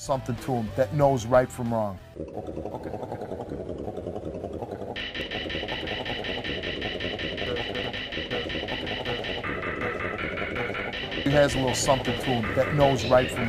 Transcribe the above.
something to him that knows right from wrong. He has a little something to him that knows right from